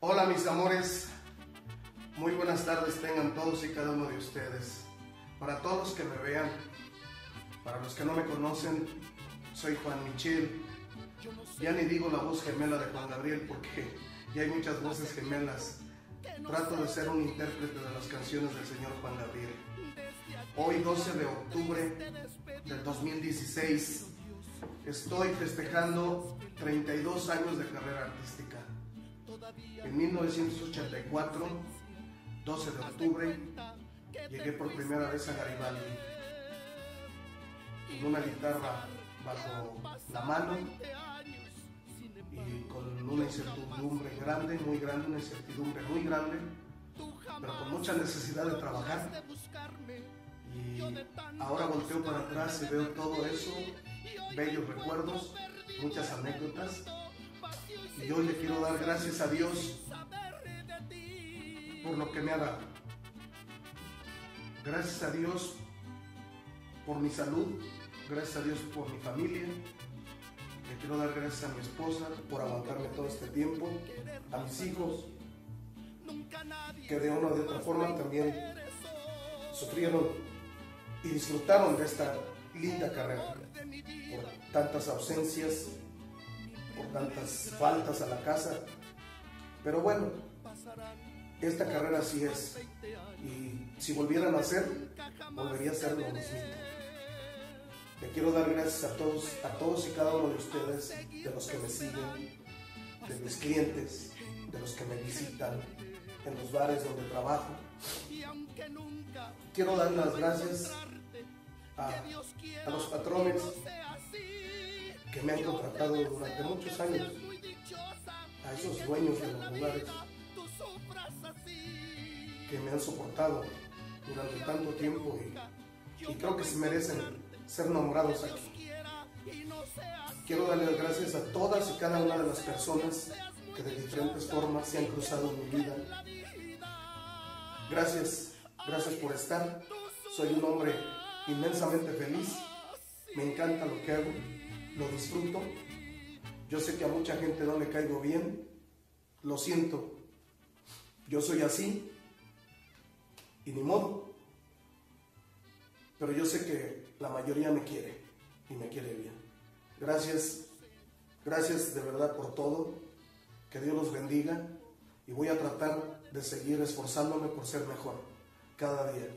Hola mis amores, muy buenas tardes tengan todos y cada uno de ustedes. Para todos los que me vean, para los que no me conocen, soy Juan Michel. Ya ni digo la voz gemela de Juan Gabriel porque ya hay muchas voces gemelas. Trato de ser un intérprete de las canciones del señor Juan Gabriel. Hoy 12 de octubre del 2016 estoy festejando 32 años de carrera artística. En 1984, 12 de octubre, llegué por primera vez a Garibaldi con una guitarra bajo la mano y con una incertidumbre grande, muy grande, una incertidumbre muy grande, pero con mucha necesidad de trabajar. Y ahora volteo para atrás y veo todo eso, bellos recuerdos, muchas anécdotas. Y hoy le quiero dar gracias a Dios por lo que me ha dado. Gracias a Dios por mi salud, gracias a Dios por mi familia. Le quiero dar gracias a mi esposa por aguantarme todo este tiempo, a mis hijos, que de una u otra forma también sufrieron y disfrutaron de esta linda carrera por tantas ausencias, por tantas faltas a la casa. Pero bueno, esta carrera así es. Y si volvieran a hacer, volvería a ser lo mismo. Le quiero dar gracias a todos, a todos y cada uno de ustedes, de los que me siguen, de mis clientes, de los que me visitan en los bares donde trabajo. Quiero dar las gracias a, a los patrones que me han contratado durante muchos años, a esos dueños de los lugares que me han soportado durante tanto tiempo y, creo que se merecen ser nombrados aquí. Quiero darle las gracias a todas y cada una de las personas que de diferentes formas se han cruzado en mi vida. Gracias, gracias por estar. Soy un hombre inmensamente feliz. Me encanta lo que hago, lo disfruto. Yo sé que a mucha gente no le caigo bien. Lo siento. Yo soy así. Y ni modo. Pero yo sé que la mayoría me quiere y me quiere bien. Gracias, gracias de verdad por todo. Que Dios los bendiga y voy a tratar de seguir esforzándome por ser mejor cada día.